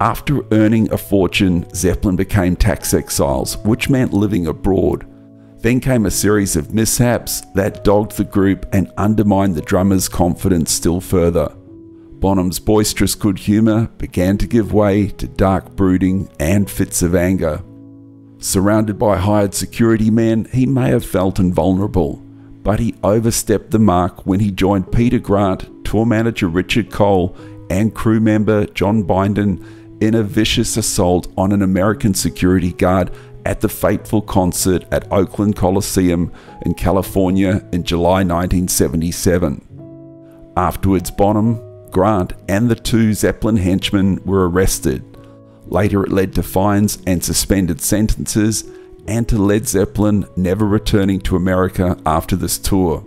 After earning a fortune, Zeppelin became tax exiles, which meant living abroad. Then came a series of mishaps that dogged the group and undermined the drummer's confidence still further. Bonham's boisterous good humour began to give way to dark brooding and fits of anger. Surrounded by hired security men, he may have felt invulnerable, but he overstepped the mark when he joined Peter Grant, tour manager Richard Cole, and crew member John Bindon in a vicious assault on an American security guard at the fateful concert at Oakland Coliseum in California in July 1977. Afterwards, Bonham, Grant, and the two Zeppelin henchmen were arrested. Later, it led to fines and suspended sentences, and to Led Zeppelin never returning to America after this tour.